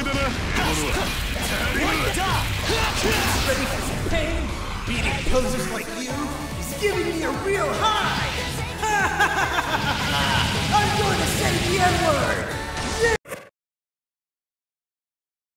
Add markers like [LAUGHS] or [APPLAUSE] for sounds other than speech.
お前だなこのは Ready for some pain? Beating posers like you is giving me a real high! [LAUGHS] I'm going to say the N-word!